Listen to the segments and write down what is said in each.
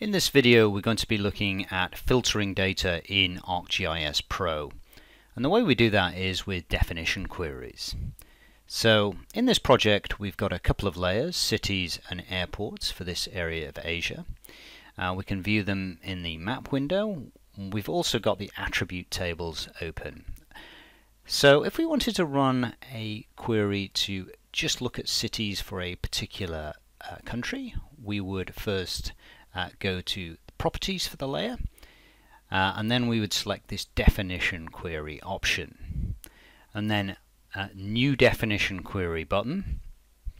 In this video we're going to be looking at filtering data in ArcGIS Pro and the way we do that is with definition queries. So in this project we've got a couple of layers, cities and airports for this area of Asia. Uh, we can view them in the map window. We've also got the attribute tables open. So if we wanted to run a query to just look at cities for a particular uh, country, we would first uh, go to properties for the layer uh, and then we would select this definition query option and then new definition query button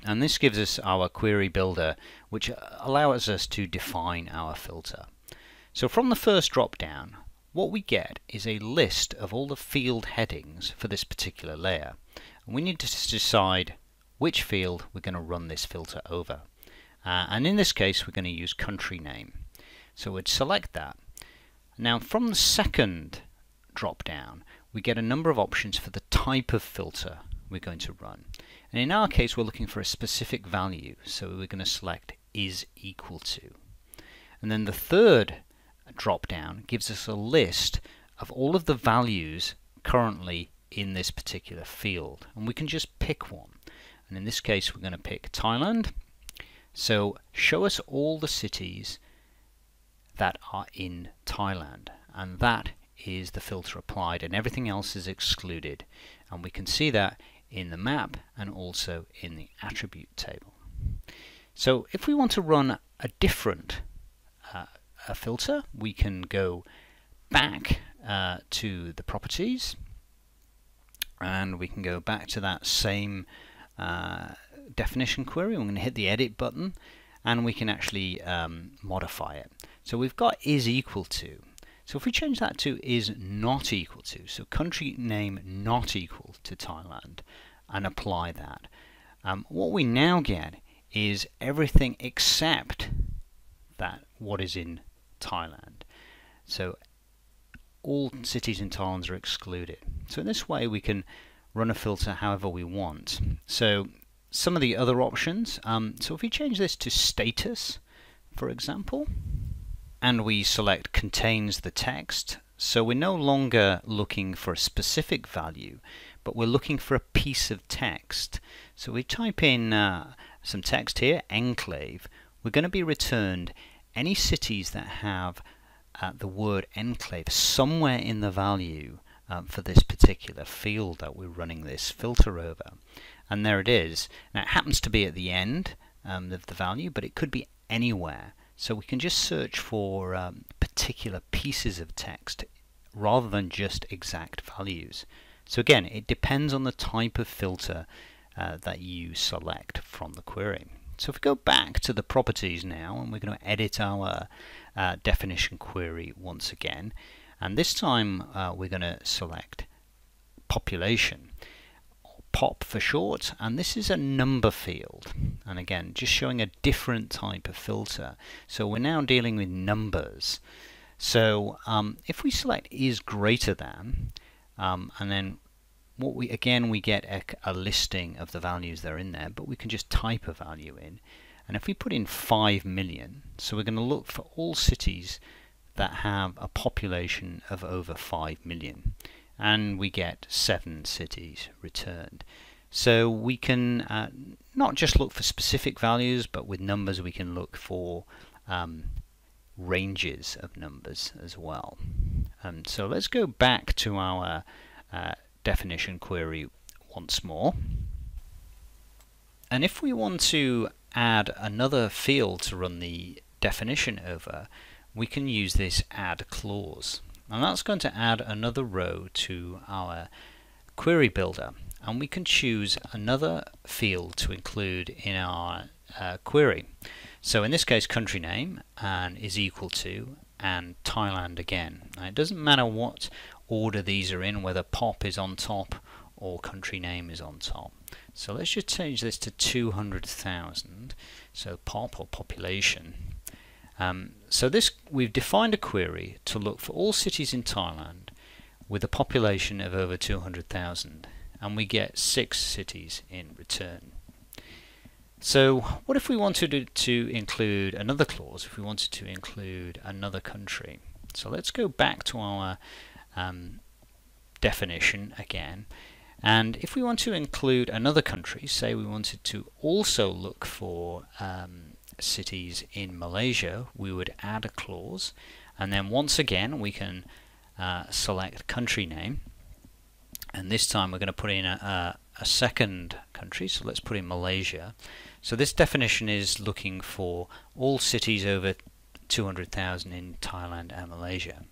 and this gives us our query builder which allows us to define our filter. So from the first drop down what we get is a list of all the field headings for this particular layer and we need to decide which field we're going to run this filter over. Uh, and in this case we're going to use country name. So we'd select that. Now from the second drop down we get a number of options for the type of filter we're going to run. And in our case we're looking for a specific value so we're going to select is equal to. And then the third drop down gives us a list of all of the values currently in this particular field and we can just pick one and in this case we're going to pick Thailand so show us all the cities that are in Thailand and that is the filter applied and everything else is excluded and we can see that in the map and also in the attribute table. So if we want to run a different uh, a filter we can go back uh, to the properties and we can go back to that same uh, definition query. I'm going to hit the edit button and we can actually um, modify it. So we've got is equal to. So if we change that to is not equal to, so country name not equal to Thailand, and apply that, um, what we now get is everything except that what is in Thailand. So all cities in Thailand are excluded. So in this way we can run a filter however we want. So some of the other options, um, so if we change this to status, for example, and we select contains the text, so we're no longer looking for a specific value, but we're looking for a piece of text. So we type in uh, some text here, enclave, we're going to be returned any cities that have uh, the word enclave somewhere in the value uh, for this particular field that we're running this filter over. And there it is. Now it happens to be at the end um, of the value, but it could be anywhere. So we can just search for um, particular pieces of text rather than just exact values. So again, it depends on the type of filter uh, that you select from the query. So if we go back to the properties now and we're going to edit our uh, definition query once again and this time uh, we're going to select population pop for short and this is a number field. And again just showing a different type of filter. So we're now dealing with numbers. So um, if we select is greater than um, and then what we again we get a, a, listing of the values that are in there but we can just type a value in. And if we put in 5 million so we're going to look for all cities that have a population of over 5 million and we get 7 cities returned so we can uh, not just look for specific values but with numbers we can look for um, ranges of numbers as well um, so let's go back to our uh, definition query once more. And if we want to add another field to run the definition over, we can use this add clause. And that's going to add another row to our query builder. And we can choose another field to include in our uh, query. So in this case, country name and is equal to and Thailand again. Now, it doesn't matter what order these are in, whether pop is on top or country name is on top. So let's just change this to 200,000, so pop or population. Um, so this we've defined a query to look for all cities in Thailand with a population of over 200,000 and we get six cities in return. So what if we wanted to, include another clause, if we wanted to include another country? So let's go back to our um, definition again. And if we want to include another country, say we wanted to also look for um, cities in Malaysia, we would add a clause. And then once again, we can uh, select country name. And this time we're going to put in a, a, a second country. So let's put in Malaysia. So this definition is looking for all cities over 200,000 in Thailand and Malaysia.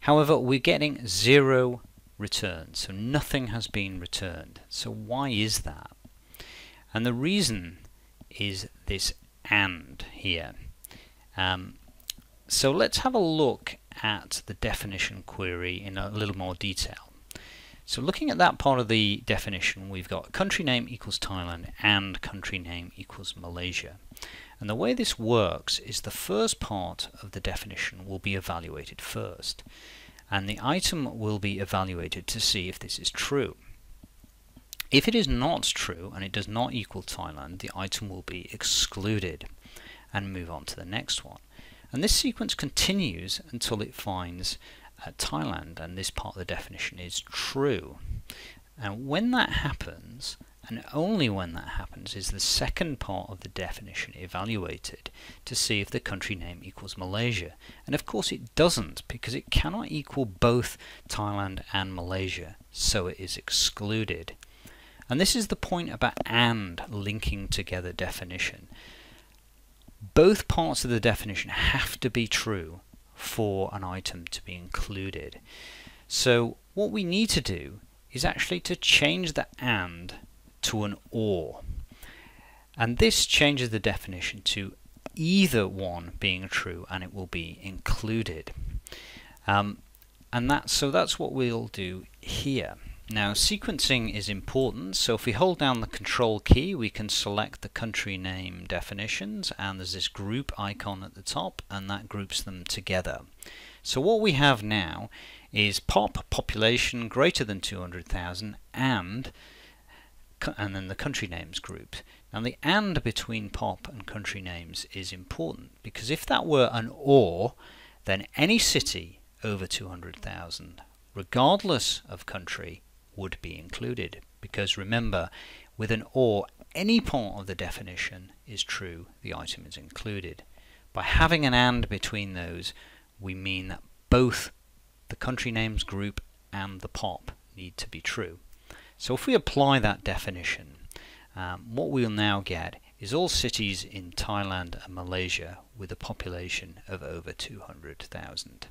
However, we're getting zero returns, so nothing has been returned. So why is that? And the reason is this AND here. Um, so let's have a look at the definition query in a little more detail. So looking at that part of the definition, we've got country name equals Thailand and country name equals Malaysia. And the way this works is the first part of the definition will be evaluated first. And the item will be evaluated to see if this is true. If it is not true and it does not equal Thailand, the item will be excluded and move on to the next one. And this sequence continues until it finds uh, Thailand and this part of the definition is true. And when that happens, and only when that happens is the second part of the definition evaluated to see if the country name equals Malaysia. And of course it doesn't because it cannot equal both Thailand and Malaysia, so it is excluded. And this is the point about AND linking together definition. Both parts of the definition have to be true for an item to be included. So what we need to do is actually to change the AND to an OR. And this changes the definition to either one being true and it will be included. Um, and that, so that's what we'll do here. Now sequencing is important, so if we hold down the control key we can select the country name definitions and there's this group icon at the top and that groups them together. So what we have now is pop population greater than 200,000 and and then the country names group. Now the AND between pop and country names is important because if that were an OR then any city over 200,000 regardless of country would be included because remember with an OR any part of the definition is true the item is included. By having an AND between those we mean that both the country names group and the pop need to be true. So if we apply that definition, um, what we'll now get is all cities in Thailand and Malaysia with a population of over 200,000.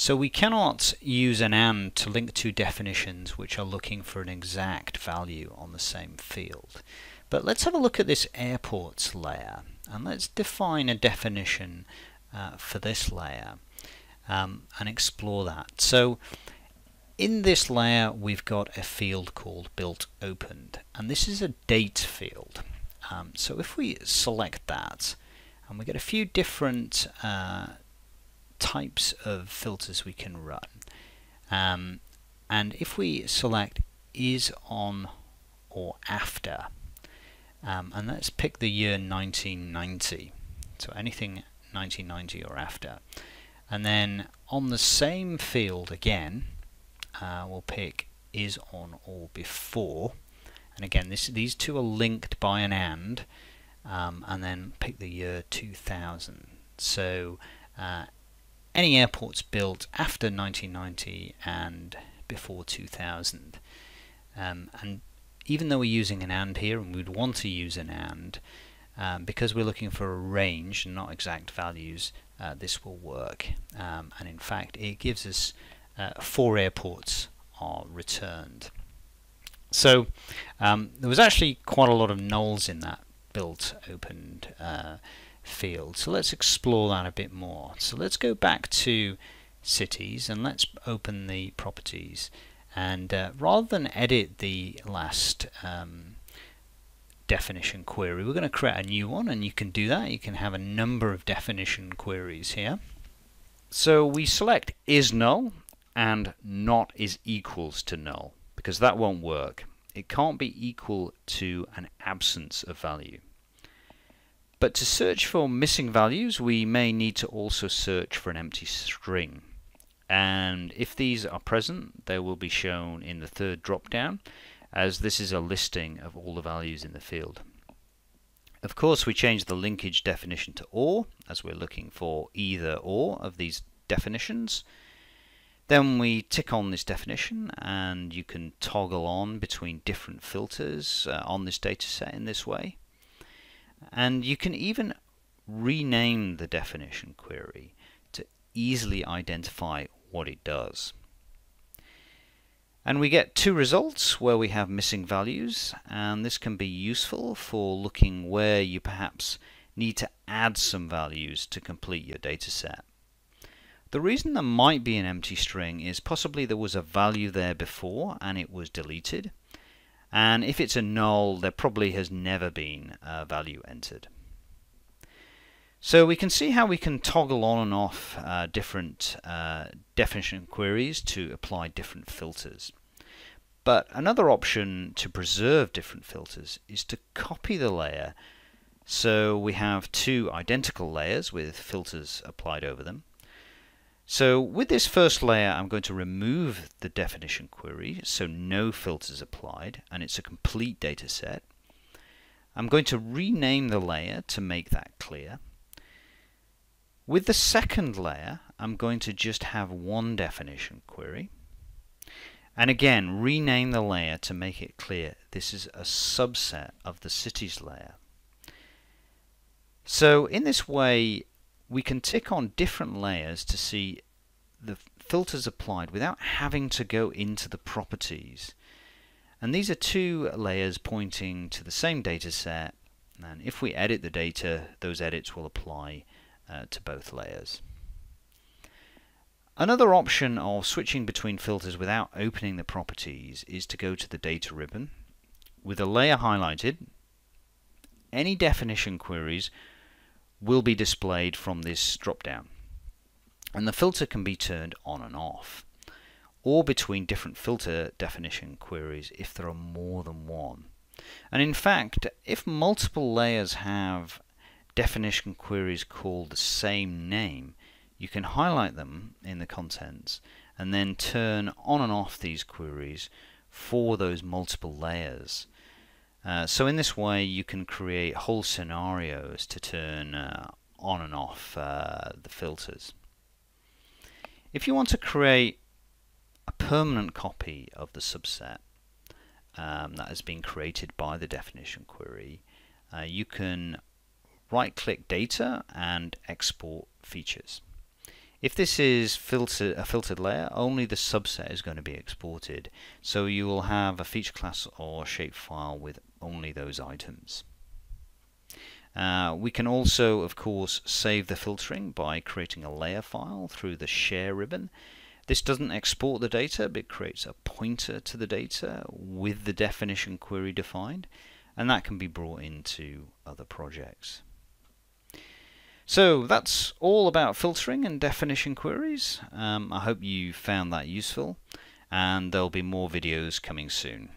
So we cannot use an AND to link two definitions which are looking for an exact value on the same field. But let's have a look at this airports layer and let's define a definition uh, for this layer um, and explore that. So in this layer we've got a field called built opened and this is a date field um, so if we select that and we get a few different uh, types of filters we can run. Um, and if we select is on or after um, and let's pick the year 1990 so anything 1990 or after. And then on the same field again uh, we'll pick is on or before. And again this these two are linked by an AND um, and then pick the year 2000 so uh, any airports built after 1990 and before 2000 um, and even though we're using an AND here and we'd want to use an AND um, because we're looking for a range and not exact values uh, this will work um, and in fact it gives us uh, four airports are returned. So um, there was actually quite a lot of nulls in that built opened uh, field. So let's explore that a bit more. So let's go back to cities and let's open the properties. And uh, rather than edit the last um, definition query, we're going to create a new one and you can do that. You can have a number of definition queries here. So we select is null and not is equals to null because that won't work. it can't be equal to an absence of value. But to search for missing values, we may need to also search for an empty string. And if these are present, they will be shown in the third drop-down, as this is a listing of all the values in the field. Of course, we change the linkage definition to OR, as we're looking for either or of these definitions. Then we tick on this definition and you can toggle on between different filters uh, on this dataset in this way. And you can even rename the definition query to easily identify what it does. And we get two results where we have missing values and this can be useful for looking where you perhaps need to add some values to complete your data set. The reason there might be an empty string is possibly there was a value there before and it was deleted and if it's a null there probably has never been a value entered. So we can see how we can toggle on and off uh, different uh, definition queries to apply different filters. But another option to preserve different filters is to copy the layer so we have two identical layers with filters applied over them. So with this first layer I'm going to remove the definition query so no filters applied and it's a complete data set. I'm going to rename the layer to make that clear with the second layer, I'm going to just have one definition query. And again, rename the layer to make it clear this is a subset of the cities layer. So in this way, we can tick on different layers to see the filters applied without having to go into the properties. And these are two layers pointing to the same data set. And if we edit the data, those edits will apply uh, to both layers. Another option of switching between filters without opening the properties is to go to the data ribbon. With a layer highlighted, any definition queries will be displayed from this drop-down. And the filter can be turned on and off, or between different filter definition queries if there are more than one. And in fact, if multiple layers have definition queries called the same name, you can highlight them in the contents and then turn on and off these queries for those multiple layers. Uh, so in this way you can create whole scenarios to turn uh, on and off uh, the filters. If you want to create a permanent copy of the subset um, that has been created by the definition query, uh, you can right click data and export features. If this is filter, a filtered layer, only the subset is going to be exported. So you will have a feature class or shapefile with only those items. Uh, we can also, of course, save the filtering by creating a layer file through the share ribbon. This doesn't export the data, but creates a pointer to the data with the definition query defined, and that can be brought into other projects. So that's all about filtering and definition queries. Um, I hope you found that useful and there'll be more videos coming soon.